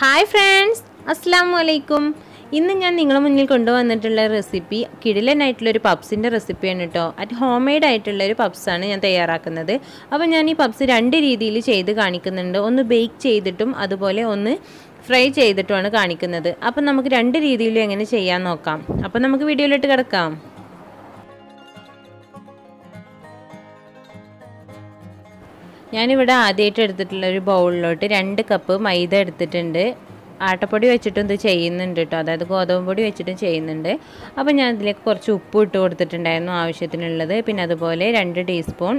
Hi friends അസ്സാം വലൈക്കും ഇന്ന് ഞാൻ നിങ്ങളുടെ മുന്നിൽ കൊണ്ടുവന്നിട്ടുള്ള റെസിപ്പി കിടിലനായിട്ടുള്ളൊരു പപ്സിന്റെ റെസിപ്പിയാണ് കേട്ടോ അറ്റ് ഹോം മെയ്ഡ് ആയിട്ടുള്ള ഒരു പപ്സാണ് ഞാൻ തയ്യാറാക്കുന്നത്. അപ്പോൾ ഞാൻ ഈ പപ്സ് രണ്ട് രീതിയിൽ ചെയ്ത് കാണിക്കുന്നുണ്ട്. ഒന്ന് ബേക്ക് ചെയ്തിട്ടും അതുപോലെ ഒന്ന് ഫ്രൈ ചെയ്തിട്ടുമാണ് കാണിക്കുന്നത്. അപ്പം നമുക്ക് രണ്ട് രീതിയിലും എങ്ങനെ ചെയ്യാൻ നോക്കാം. അപ്പം നമുക്ക് വീഡിയോയിലോട്ട് കിടക്കാം. ഞാനിവിടെ ആദ്യമായിട്ട് എടുത്തിട്ടുള്ള ഒരു ബൗളിലോട്ട് രണ്ട് കപ്പ് മൈദ എടുത്തിട്ടുണ്ട്. ആട്ടപ്പൊടി വെച്ചിട്ടും ഇത് ചെയ്യുന്നുണ്ട് കേട്ടോ. അതായത് ഗോതമ്പ് പൊടി വെച്ചിട്ടും ചെയ്യുന്നുണ്ട്. അപ്പോൾ ഞാൻ ഇതിലേക്ക് കുറച്ച് ഉപ്പ് ഇട്ട് കൊടുത്തിട്ടുണ്ടായിരുന്നു ആവശ്യത്തിനുള്ളത്. പിന്നെ അതുപോലെ രണ്ട് ടീസ്പൂൺ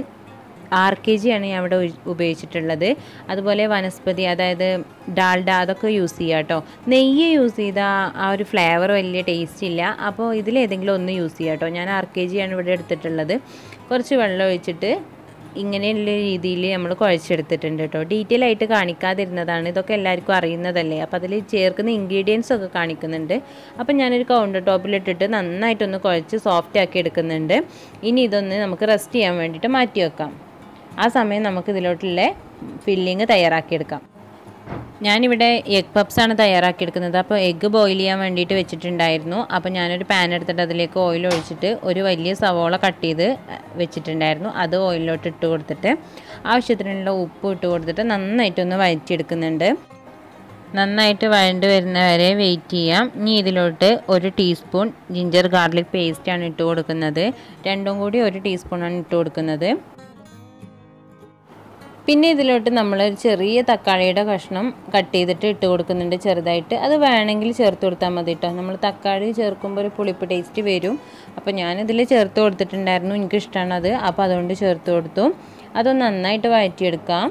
ആർ കെ ജി ആണ് ഞാൻ ഇവിടെ ഉപയോഗിച്ചിട്ടുള്ളത്. അതുപോലെ വനസ്പതി അതായത് ഡാൽഡ അതൊക്കെ യൂസ് ചെയ്യുക കേട്ടോ. നെയ്യ് യൂസ് ചെയ്താൽ ആ ഒരു ഫ്ലേവർ വലിയ ടേസ്റ്റ് ഇല്ല. അപ്പോൾ ഇതിലേതെങ്കിലും ഒന്ന് യൂസ് ചെയ്യുക കേട്ടോ. ഞാൻ ആർ കെ ജി ആണ് ഇവിടെ എടുത്തിട്ടുള്ളത്. കുറച്ച് വെള്ളം ഒഴിച്ചിട്ട് ഇങ്ങനെയുള്ള രീതിയിൽ നമ്മൾ കുഴച്ചെടുത്തിട്ടുണ്ട് കേട്ടോ. ഡീറ്റെയിൽ ആയിട്ട് കാണിക്കാതിരുന്നതാണ് ഇതൊക്കെ എല്ലാവർക്കും അറിയുന്നതല്ലേ? അപ്പോൾ അതിൽ ചേർക്കുന്ന ഇൻഗ്രീഡിയൻസ് ഒക്കെ കാണിക്കുന്നുണ്ട്. അപ്പം ഞാനൊരു കൗണ്ടർ ടോപ്പിലിട്ടിട്ട് നന്നായിട്ടൊന്ന് കുഴച്ച് സോഫ്റ്റ് ആക്കി എടുക്കുന്നുണ്ട്. ഇനി ഇതൊന്ന് നമുക്ക് റെസ്റ്റ് ചെയ്യാൻ വേണ്ടിയിട്ട് മാറ്റി വെക്കാം ആ സമയം നമുക്ക് ഇതിലോട്ടുള്ള ഫില്ലിങ് തയ്യാറാക്കിയെടുക്കാം. ഞാനിവിടെ എഗ് പപ്സാണ് തയ്യാറാക്കിയെടുക്കുന്നത്. അപ്പോൾ എഗ്ഗ് ബോയിൽ ചെയ്യാൻ വേണ്ടിയിട്ട് വെച്ചിട്ടുണ്ടായിരുന്നു. അപ്പോൾ ഞാനൊരു പാൻ എടുത്തിട്ട് അതിലേക്ക് ഓയിൽ ഒഴിച്ചിട്ട് ഒരു വലിയ സവോള കട്ട് ചെയ്ത് വെച്ചിട്ടുണ്ടായിരുന്നു. അത് ഓയിലിലോട്ട് ഇട്ട് കൊടുത്തിട്ട് ആവശ്യത്തിനുള്ള ഉപ്പ് ഇട്ട് കൊടുത്തിട്ട് നന്നായിട്ടൊന്ന് വഴറ്റിയെടുക്കുന്നുണ്ട്. നന്നായിട്ട് വഴണ്ട് വരുന്നവരെ വെയിറ്റ് ചെയ്യാം. ഇനി ഇതിലോട്ട് ഒരു ടീസ്പൂൺ ജിഞ്ചർ ഗാർലിക് പേസ്റ്റാണ് ഇട്ട് കൊടുക്കുന്നത്. രണ്ടും കൂടി ഒരു ടീസ്പൂണാണ് ഇട്ട് കൊടുക്കുന്നത്. പിന്നെ ഇതിലോട്ട് നമ്മൾ ചെറിയ തക്കാളിയുടെ കഷ്ണം കട്ട് ചെയ്തിട്ട് ഇട്ട് കൊടുക്കുന്നുണ്ട് ചെറുതായിട്ട്. അത് വേണമെങ്കിൽ ചേർത്ത് കൊടുത്താൽ മതി കേട്ടോ നമ്മൾ തക്കാളി ചേർക്കുമ്പോൾ ഒരു പുളിപ്പ് ടേസ്റ്റ് വരും. അപ്പോൾ ഞാനിതിൽ ചേർത്ത് കൊടുത്തിട്ടുണ്ടായിരുന്നു. എനിക്കിഷ്ടമാണ് അത് അപ്പോൾ അതുകൊണ്ട് ചേർത്ത് കൊടുത്തു. അതൊന്ന് നന്നായിട്ട് വഴറ്റിയെടുക്കാം.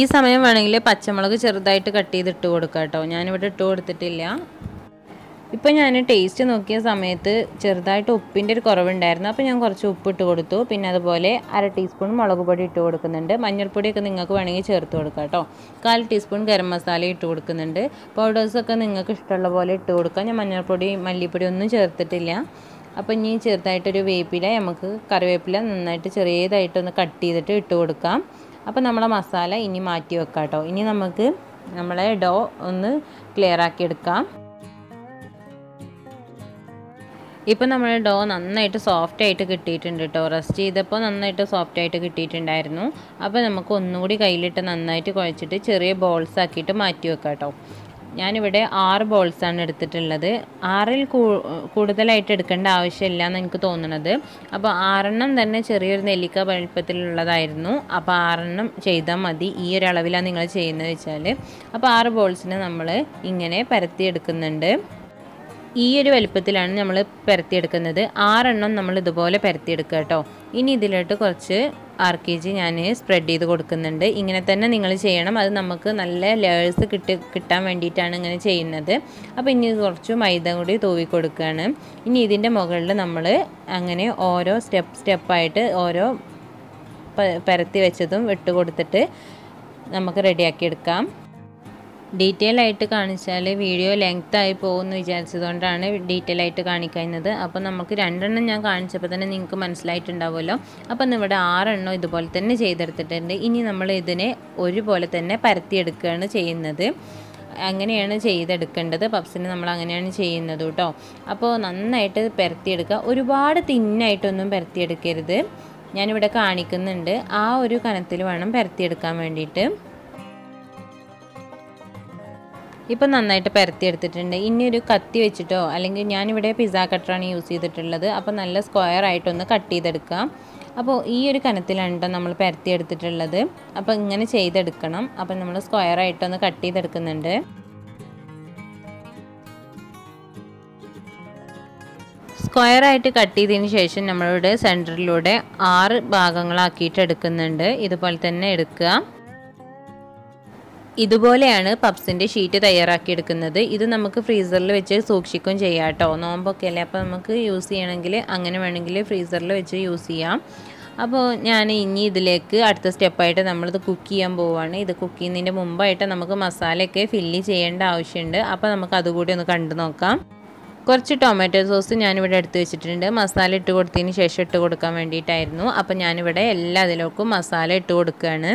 ഈ സമയം വേണമെങ്കിൽ പച്ചമുളക് ചെറുതായിട്ട് കട്ട് ചെയ്തിട്ട് കൊടുക്കാം കേട്ടോ ഞാനിവിടെ ഇട്ട് കൊടുത്തിട്ടില്ല. ഇപ്പോൾ ഞാൻ ടേസ്റ്റ് നോക്കിയ സമയത്ത് ചെറുതായിട്ട് ഉപ്പിന്റെ ഒരു കുറവുണ്ടായിരുന്നു. അപ്പോൾ ഞാൻ കുറച്ച് ഉപ്പ് ഇട്ട് കൊടുത്തു. പിന്നെ അതുപോലെ അര ടീസ്പൂൺ മുളക് പൊടി ഇട്ട് കൊടുക്കുന്നുണ്ട്. മഞ്ഞൾപ്പൊടിയൊക്കെ നിങ്ങൾക്ക് വേണമെങ്കിൽ ചേർത്ത് കൊടുക്കാം കേട്ടോ. കാൽ ടീസ്പൂൺ ഗരം മസാല ഇട്ട് കൊടുക്കുന്നുണ്ട്. പൗഡേഴ്സൊക്കെ നിങ്ങൾക്ക് ഇഷ്ടമുള്ള പോലെ ഇട്ട് കൊടുക്കാം. ഞാൻ മഞ്ഞൾപ്പൊടി മല്ലിപ്പൊടി ഒന്നും ചേർത്തിട്ടില്ല. അപ്പോൾ ഇനി ചെറുതായിട്ടൊരു വേപ്പില നമുക്ക് കറിവേപ്പില നന്നായിട്ട് ചെറിയതായിട്ടൊന്ന് കട്ട് ചെയ്തിട്ട് ഇട്ട് കൊടുക്കാം. അപ്പോൾ നമ്മളെ മസാല ഇനി മാറ്റി വെക്കാം കേട്ടോ. ഇനി നമുക്ക് നമ്മളെ ഡോ ഒന്ന് ക്ലിയർ ആക്കി എടുക്കാം. ഇപ്പോൾ നമ്മൾ ഡോ നന്നായിട്ട് സോഫ്റ്റ് ആയിട്ട് കിട്ടിയിട്ടുണ്ട് കേട്ടോ റെസ്റ്റ് ചെയ്തപ്പോൾ നന്നായിട്ട് സോഫ്റ്റ് ആയിട്ട് കിട്ടിയിട്ടുണ്ടായിരുന്നു. അപ്പോൾ നമുക്ക് ഒന്നുകൂടി കയ്യിലിട്ട് നന്നായിട്ട് കുഴച്ചിട്ട് ചെറിയ ബോൾസ് ആക്കിയിട്ട് മാറ്റി വെക്കാം കേട്ടോ ഞാനിവിടെ ആറ് ബോൾസാണ് എടുത്തിട്ടുള്ളത്. ആറിൽ കൂടുതലായിട്ട് എടുക്കേണ്ട ആവശ്യമില്ല എന്ന് എനിക്ക് തോന്നുന്നത് അപ്പോൾ ആറെണ്ണം തന്നെ ചെറിയൊരു നെല്ലിക്ക വലുപ്പത്തിലുള്ളതായിരുന്നു. അപ്പോൾ ആറെണ്ണം ചെയ്താൽ മതി. ഈ ഒരു അളവിലാണ് നിങ്ങൾ ചെയ്യുന്നത് വെച്ചാൽ അപ്പോൾ ആറ് ബോൾസിന് നമ്മൾ ഇങ്ങനെ പരത്തി എടുക്കുന്നുണ്ട്. ഈ ഒരു വലുപ്പത്തിലാണ് നമ്മൾ പരത്തിയെടുക്കുന്നത്. ആറെണ്ണം നമ്മൾ ഇതുപോലെ പരത്തിയെടുക്കുക കേട്ടോ. ഇനി ഇതിലോട്ട് കുറച്ച് ആർ കെ ജി ഞാൻ സ്പ്രെഡ് ചെയ്ത് കൊടുക്കുന്നുണ്ട്. ഇങ്ങനെ തന്നെ നിങ്ങൾ ചെയ്യണം. അത് നമുക്ക് നല്ല ലെയേഴ്സ് കിട്ടി കിട്ടാൻ വേണ്ടിയിട്ടാണ് ഇങ്ങനെ ചെയ്യുന്നത്. അപ്പോൾ ഇനി കുറച്ച് മൈദ കൂടി തൂവി കൊടുക്കുകയാണ്. ഇനി ഇതിന്റെ മുകളിൽ നമ്മൾ അങ്ങനെ ഓരോ സ്റ്റെപ്പ് സ്റ്റെപ്പായിട്ട് ഓരോ പരത്തി വെച്ചതും ഇട്ട് കൊടുത്തിട്ട് നമുക്ക് റെഡിയാക്കി എടുക്കാം. ഡീറ്റെയിൽ ആയിട്ട് കാണിച്ചാൽ വീഡിയോ ലെങ്ത് ആയി പോകുമെന്ന് വിചാരിച്ചതുകൊണ്ടാണ് ഡീറ്റെയിൽ ആയിട്ട് കാണിക്കുന്നത്. അപ്പോൾ നമുക്ക് രണ്ടെണ്ണം ഞാൻ കാണിച്ചപ്പോൾ തന്നെ നിങ്ങൾക്ക് മനസ്സിലായിട്ടുണ്ടാവുമല്ലോ. അപ്പം ഇവിടെ ആറെണ്ണം ഇതുപോലെ തന്നെ ചെയ്തെടുത്തിട്ടുണ്ട്. ഇനി നമ്മൾ ഇതിനെ ഒരുപോലെ തന്നെ പരത്തിയെടുക്കുകയാണ് ചെയ്യുന്നത്. അങ്ങനെയാണ് ചെയ്തെടുക്കേണ്ടത്. പപ്സിന് നമ്മൾ അങ്ങനെയാണ് ചെയ്യുന്നത് കേട്ടോ. അപ്പോൾ നന്നായിട്ട് പരത്തിയെടുക്കുക. ഒരുപാട് തിന്നായിട്ടൊന്നും പരത്തിയെടുക്കരുത്. ഞാനിവിടെ കാണിക്കുന്നുണ്ട്. ആ ഒരു കനത്തിൽ വേണം പരത്തിയെടുക്കാൻ വേണ്ടിയിട്ട്. ഇപ്പം നന്നായിട്ട് പരത്തി എടുത്തിട്ടുണ്ട്. ഇനി ഒരു കത്തി വെച്ചിട്ടോ അല്ലെങ്കിൽ ഞാനിവിടെ പിസ്സ കട്ടറാണ് യൂസ് ചെയ്തിട്ടുള്ളത്. അപ്പോൾ നല്ല സ്ക്വയർ ആയിട്ടൊന്ന് കട്ട് ചെയ്തെടുക്കാം അപ്പോൾ ഈ ഒരു കനത്തിലാണ് കേട്ടോ നമ്മൾ പരത്തി എടുത്തിട്ടുള്ളത്. അപ്പോൾ ഇങ്ങനെ ചെയ്തെടുക്കണം. അപ്പോൾ നമ്മൾ സ്ക്വയർ ആയിട്ടൊന്ന് കട്ട് ചെയ്തെടുക്കുന്നുണ്ട്. സ്ക്വയർ ആയിട്ട് കട്ട് ചെയ്തതിന് ശേഷം നമ്മളുടെ സെന്ററിലൂടെ ആറ് ഭാഗങ്ങളാക്കിയിട്ട് എടുക്കുന്നുണ്ട്. ഇതുപോലെ തന്നെ എടുക്കുക. ഇതുപോലെയാണ് പപ്സിന്റെ ഷീറ്റ് തയ്യാറാക്കി എടുക്കുന്നത് ഇത് നമുക്ക് ഫ്രീസറിൽ വെച്ച് സൂക്ഷിക്കുകയും ചെയ്യാം കേട്ടോ. നോമ്പൊക്കെ അല്ലേ? അപ്പോൾ നമുക്ക് യൂസ് ചെയ്യണമെങ്കിൽ അങ്ങനെ വേണമെങ്കിൽ ഫ്രീസറിൽ വെച്ച് യൂസ് ചെയ്യാം. അപ്പോൾ ഞാൻ ഇനി ഇതിലേക്ക് അടുത്ത സ്റ്റെപ്പായിട്ട് നമ്മളിത് കുക്ക് ചെയ്യാൻ പോവുകയാണ് ഇത് കുക്ക് ചെയ്യുന്നതിന്റെ മുമ്പായിട്ട് നമുക്ക് മസാലയൊക്കെ ഫില്ല് ചെയ്യേണ്ട ആവശ്യമുണ്ട്. അപ്പോൾ നമുക്ക് അതുകൂടി ഒന്ന് കണ്ടു നോക്കാം. കുറച്ച് ടൊമാറ്റോ സോസ് ഞാനിവിടെ എടുത്ത് വെച്ചിട്ടുണ്ട്. മസാല ഇട്ട് കൊടുത്തതിന് ശേഷം ഇട്ട് കൊടുക്കാൻ വേണ്ടിയിട്ടായിരുന്നു. അപ്പോൾ ഞാനിവിടെ എല്ലാ ഇതിലേക്കും മസാല ഇട്ട് കൊടുക്കുകയാണ്.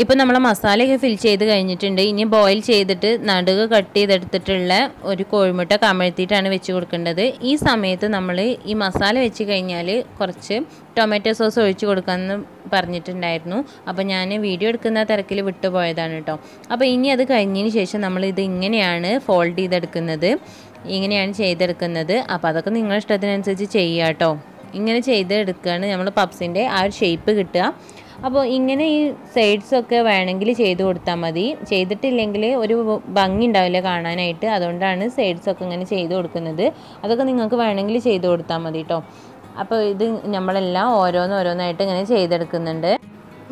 ഇപ്പോൾ നമ്മൾ മസാലയൊക്കെ ഫിൽ ചെയ്ത് കഴിഞ്ഞിട്ടുണ്ട്. ഇനി ബോയിൽ ചെയ്തിട്ട് നടുക് കട്ട് ചെയ്തെടുത്തിട്ടുള്ള ഒരു കോഴിമുട്ട കമഴ്ത്തിയിട്ടാണ് വെച്ച് കൊടുക്കേണ്ടത്. ഈ സമയത്ത് നമ്മൾ ഈ മസാല വെച്ച് കഴിഞ്ഞാൽ കുറച്ച് ടൊമാറ്റോ സോസ് ഒഴിച്ച് കൊടുക്കാമെന്ന് പറഞ്ഞിട്ടുണ്ടായിരുന്നു. അപ്പോൾ ഞാൻ വീഡിയോ എടുക്കുന്ന തിരക്കിൽ വിട്ടുപോയതാണ് കേട്ടോ അപ്പോൾ ഇനി അത് കഴിഞ്ഞതിന് ശേഷം നമ്മൾ ഇത് ഇങ്ങനെയാണ് ഫോൾഡ് ചെയ്തെടുക്കുന്നത്. ഇങ്ങനെയാണ് ചെയ്തെടുക്കുന്നത്. അപ്പോൾ അതൊക്കെ നിങ്ങളുടെ ഇഷ്ടത്തിനനുസരിച്ച് ചെയ്യാം കേട്ടോ ഇങ്ങനെ ചെയ്തെടുക്കുകയാണ് നമ്മൾ പപ്സിന്റെ ആ ഒരു ഷേപ്പ് കിട്ടുക. അപ്പോൾ ഇങ്ങനെ ഈ സൈഡ്സൊക്കെ വേണമെങ്കിൽ ചെയ്ത് കൊടുത്താൽ മതി. ചെയ്തിട്ടില്ലെങ്കിൽ ഒരു ഭംഗി ഉണ്ടാവില്ല കാണാനായിട്ട്. അതുകൊണ്ടാണ് സൈഡ്സൊക്കെ ഇങ്ങനെ ചെയ്ത് കൊടുക്കുന്നത്. അതൊക്കെ നിങ്ങൾക്ക് വേണമെങ്കിൽ ചെയ്ത് കൊടുത്താൽ മതി കേട്ടോ അപ്പോൾ ഇത് നമ്മളെല്ലാം ഓരോന്നോരോന്നായിട്ട് ഇങ്ങനെ ചെയ്തെടുക്കുന്നുണ്ട്.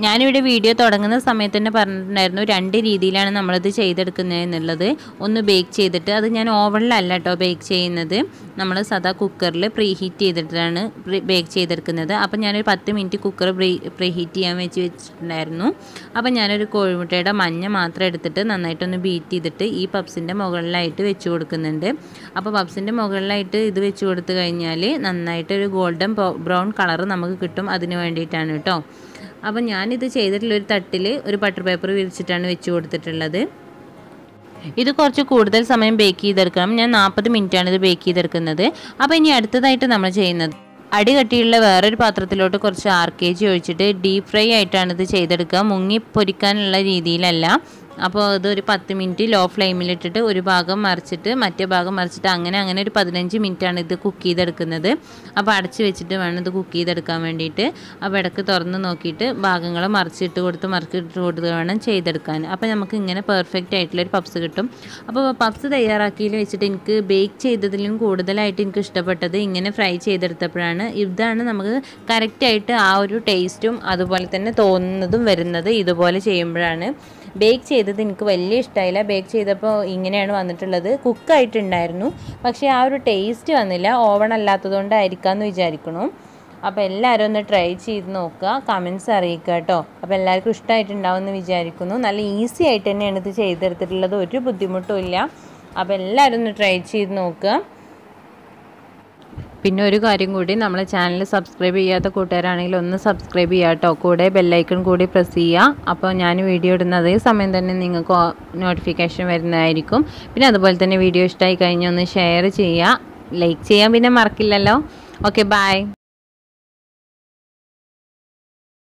ഞാനിവിടെ വീഡിയോ തുടങ്ങുന്ന സമയത്ത് തന്നെ പറഞ്ഞിട്ടുണ്ടായിരുന്നു രണ്ട് രീതിയിലാണ് നമ്മളിത് ചെയ്തെടുക്കുന്നത് എന്നുള്ളത്. ഒന്ന് ബേക്ക് ചെയ്തിട്ട് അത് ഞാൻ ഓവനിലല്ല കേട്ടോ ബേക്ക് ചെയ്യുന്നത്. നമ്മൾ സദാ കുക്കറിൽ പ്രീ ഹീറ്റ് ചെയ്തിട്ടാണ് ബേക്ക് ചെയ്തെടുക്കുന്നത്. അപ്പം ഞാനൊരു പത്ത് minute cooker pre pre heat ചെയ്യാൻ വെച്ച് വെച്ചിട്ടുണ്ടായിരുന്നു. അപ്പം ഞാനൊരു കോഴിമുട്ടയുടെ മഞ്ഞ മാത്രം എടുത്തിട്ട് നന്നായിട്ടൊന്ന് ബീറ്റ് ചെയ്തിട്ട് ഈ പപ്സിന്റെ മുകളിലായിട്ട് വെച്ച് കൊടുക്കുന്നുണ്ട്. അപ്പോൾ പപ്സിന്റെ മുകളിലായിട്ട് ഇത് വെച്ച് കൊടുത്തു കഴിഞ്ഞാൽ നന്നായിട്ടൊരു ഗോൾഡൻ ബ്രൗൺ കളർ നമുക്ക് കിട്ടും അതിന് വേണ്ടിയിട്ടാണ് കേട്ടോ അപ്പോൾ ഞാനിത് ചെയ്തിട്ടുള്ള ഒരു തട്ടിൽ ഒരു ബട്ടർ പേപ്പർ വിരിച്ചിട്ടാണ് വെച്ച് കൊടുത്തിട്ടുള്ളത്. ഇത് കുറച്ച് കൂടുതൽ സമയം ബേക്ക് ചെയ്തെടുക്കണം. ഞാൻ നാൽപ്പത് മിനിറ്റാണ് ഇത് ബേക്ക് ചെയ്തെടുക്കുന്നത്. അപ്പോൾ ഇനി അടുത്തതായിട്ട് നമ്മൾ ചെയ്യുന്നത്. അടി കട്ടിയുള്ള വേറൊരു പാത്രത്തിലോട്ട് കുറച്ച് ആർ കെ ജി ഒഴിച്ചിട്ട് ഡീപ് ഫ്രൈ ആയിട്ടാണ് ഇത് ചെയ്തെടുക്കുക. മുങ്ങി പൊരിക്കാനുള്ള രീതിയിലല്ല. അപ്പോൾ ഇതൊരു പത്ത് മിനിറ്റ് ലോ ഫ്ലെയിമിലിട്ടിട്ട് ഒരു ഭാഗം മറിച്ചിട്ട് മറ്റേ ഭാഗം മറിച്ചിട്ട് അങ്ങനെ അങ്ങനെ ഒരു പതിനഞ്ച് മിനിറ്റാണ് ഇത് കുക്ക് ചെയ്തെടുക്കുന്നത്. അപ്പോൾ അടച്ച് വെച്ചിട്ട് വേണം ഇത് കുക്ക് ചെയ്തെടുക്കാൻ വേണ്ടിയിട്ട്. അപ്പോൾ ഇടയ്ക്ക് തുറന്ന് നോക്കിയിട്ട് ഭാഗങ്ങൾ മറിച്ചിട്ട് കൊടുത്ത് മറിച്ചിട്ട് കൊടുത്ത് വേണം ചെയ്തെടുക്കാൻ. അപ്പോൾ നമുക്ക് ഇങ്ങനെ പെർഫെക്റ്റ് ആയിട്ടുള്ളൊരു പപ്സ് കിട്ടും. അപ്പോൾ പപ്സ് തയ്യാറാക്കിയതിൽ വെച്ചിട്ട് എനിക്ക് ബേക്ക് ചെയ്തതിലും കൂടുതലായിട്ട് എനിക്ക് ഇഷ്ടപ്പെട്ടത് ഇങ്ങനെ ഫ്രൈ ചെയ്തെടുത്തപ്പോഴാണ്. ഇതാണ് നമുക്ക് കറക്റ്റായിട്ട് ആ ഒരു ടേസ്റ്റും അതുപോലെ തന്നെ തോന്നുന്നതും വരുന്നത് ഇതുപോലെ ചെയ്യുമ്പോഴാണ്. ബേക്ക് ചെയ്തത് എനിക്ക് വലിയ ഇഷ്ടമായില്ല ബേക്ക് ചെയ്തപ്പോൾ ഇങ്ങനെയാണ് വന്നിട്ടുള്ളത്. കുക്കായിട്ടുണ്ടായിരുന്നു പക്ഷേ ആ ഒരു ടേസ്റ്റ് വന്നില്ല. ഓവൺ അല്ലാത്തതുകൊണ്ടായിരിക്കാമെന്ന് വിചാരിക്കണു. അപ്പോൾ എല്ലാവരും ഒന്ന് ട്രൈ ചെയ്ത് നോക്കുക. കമൻസ് അറിയിക്കുക കേട്ടോ. അപ്പോൾ എല്ലാവർക്കും ഇഷ്ടമായിട്ടുണ്ടാവും എന്ന് വിചാരിക്കുന്നു. നല്ല ഈസി ആയിട്ട് തന്നെയാണ് ഇത് ചെയ്തെടുത്തിട്ടുള്ളത്. ഒരു ബുദ്ധിമുട്ടും ഇല്ല. അപ്പോൾ എല്ലാവരും ഒന്ന് ട്രൈ ചെയ്ത് നോക്കുക. പിന്നെ ഒരു കാര്യം കൂടി നമ്മളെ ചാനൽ സബ്സ്ക്രൈബ് ചെയ്യാത്ത കൂട്ടുകാരാണെങ്കിൽ ഒന്ന് സബ്സ്ക്രൈബ് ചെയ്യുക കേട്ടോ കൂടെ ബെല്ലൈക്കൺ കൂടി പ്രസ് ചെയ്യുക അപ്പോൾ ഞാൻ വീഡിയോ ഇടുന്ന അതേ സമയം തന്നെ നിങ്ങൾക്ക് നോട്ടിഫിക്കേഷൻ വരുന്നതായിരിക്കും. പിന്നെ അതുപോലെ തന്നെ വീഡിയോ ഇഷ്ടമായി കഴിഞ്ഞാൽ ഒന്ന് ഷെയർ ചെയ്യുക ലൈക്ക് ചെയ്യാൻ പിന്നെ മറക്കില്ലല്ലോ. Okay bye